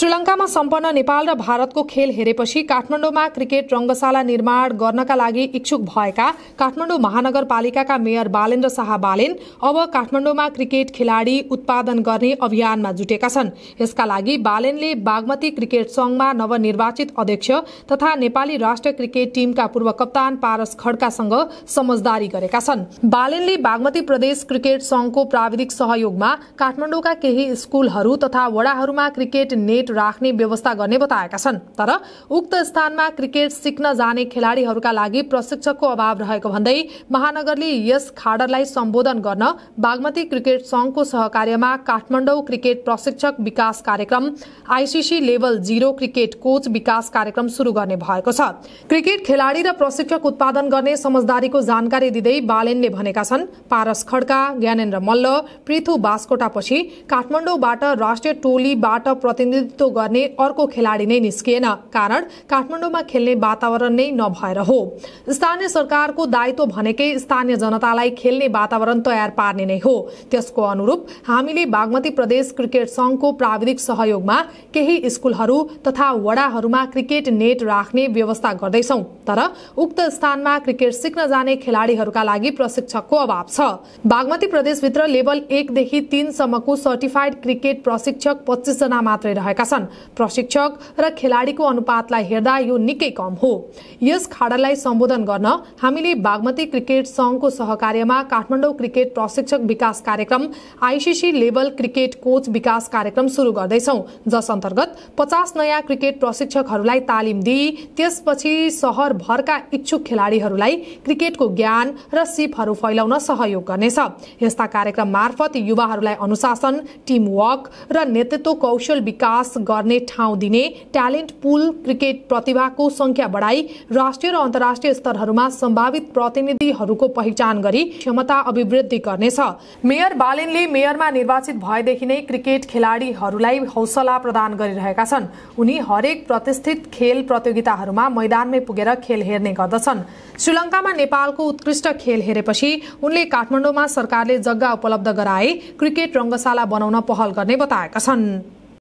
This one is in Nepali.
श्रीलङ्कामा सम्पन्न नेपाल र भारतको खेल हेरेपछि काठमाडौँमा क्रिकेट रङ्गशाला निर्माण गर्नका लागि इच्छुक भएका काठमाडौँ महानगरपालिकाका मेयर बालेन्द्र शाह बालेन अब काठमाडौँमा क्रिकेट खेलाडी उत्पादन गर्ने अभियानमा जुटेका छन्। यसका लागि बालेनले बागमती क्रिकेट संघमा नवनिर्वाचित अध्यक्ष तथा नेपाली राष्ट्रिय क्रिकेट टिमका पूर्व कप्तान पारस खड्कासँग समझदारी गरेका छन्। बालेनले बागमती प्रदेश क्रिकेट संघको प्राविधिक सहयोगमा काठमाडौँका केही स्कूलहरू तथा वडाहरूमा क्रिकेट नेट राख्ने व्यवस्था गर्ने बताएका छन्। तर उक्त स्थानमा क्रिकेट सिक्न जाने खेलाडीहरूका लागि प्रशिक्षकको अभाव रहेको भन्दै महानगरले यस खाडरलाई सम्बोधन गर्न बागमती क्रिकेट संघको सहकार्यमा काठमाडौँ क्रिकेट प्रशिक्षक विकास कार्यक्रम ICC level zero cricket coach विकास कार्यक्रम शुरू गर्ने भएको छ। क्रिकेट खेलाडी र प्रशिक्षक उत्पादन गर्ने समझदारीको जानकारी दिँदै बालेनले भनेका छन् पारस खड्का ज्ञानेन्द्र मल्ल पृथु बास्कोटापछि काठमाडौँबाट राष्ट्रिय टोलीबाट प्रतिनिधित्व प्रतिनिधित्व गर्ने अर्को खेलाडी नै निस्किएन कारण काठमाडौँमा खेल्ने वातावरण नै नभएर हो। स्थानीय सरकारको दायित्व भनेकै स्थानीय जनतालाई खेल्ने वातावरण तयार पार्ने नै हो। त्यसको अनुरूप हामीले बागमती प्रदेश क्रिकेट संघको प्राविधिक सहयोगमा केही स्कूलहरू तथा वडाहरूमा क्रिकेट नेट राख्ने व्यवस्था गर्दैछौ तर उक्त स्थानमा क्रिकेट सिक्न जाने खेलाडीहरूका लागि प्रशिक्षकको अभाव छ। बागमती प्रदेशभित्र लेभल एकदेखि तीनसम्मको सर्टिफाइड क्रिकेट प्रशिक्षक पच्चिस जना मात्रै रहेका छन्। प्रशिक्षक र खेलाडीको अनुपातलाई हेर्दा यो निकै कम हो। यस खाडालाई सम्बोधन गर्न हामीले बागमती क्रिकेट संघको सहकार्यमा काठमाडौँ क्रिकेट प्रशिक्षक विकास कार्यक्रम आइसिसी लेभल क्रिकेट कोच विकास कार्यक्रम शुरू गर्दैछौ। जस अन्तर्गत पचास नयाँ क्रिकेट प्रशिक्षकहरूलाई तालिम दिई त्यसपछि सहरभरका इच्छुक खेलाडीहरूलाई क्रिकेटको ज्ञान र सिपहरू फैलाउन सहयोग गर्नेछ। यस्ता कार्यक्रम मार्फत युवाहरूलाई अनुशासन टिम वर्क र नेतृत्व कौशल विकास गर्ने ठाउँ दिने ट्यालेन्ट पुल क्रिकेट प्रतिभाको संख्या बढाई राष्ट्रिय र अन्तर्राष्ट्रिय स्तरहरूमा सम्भावित प्रतिनिधिहरूको पहिचान गरी क्षमता अभिवृद्धि गर्नेछ। मेयर बालेनले मेयरमा निर्वाचित भएदेखि नै क्रिकेट खेलाडीहरूलाई हौसला प्रदान गरिरहेका छन्। उनी हरेक प्रतिष्ठित खेल प्रतियोगिताहरूमा मैदानमै पुगेर खेल हेर्ने गर्दछन्। श्रीलङ्कामा नेपालको उत्कृष्ट खेल हेरेपछि उनले काठमाडौँमा सरकारले जग्गा उपलब्ध गराए क्रिकेट रङ्गशाला बनाउन पहल गर्ने बताएका छन्।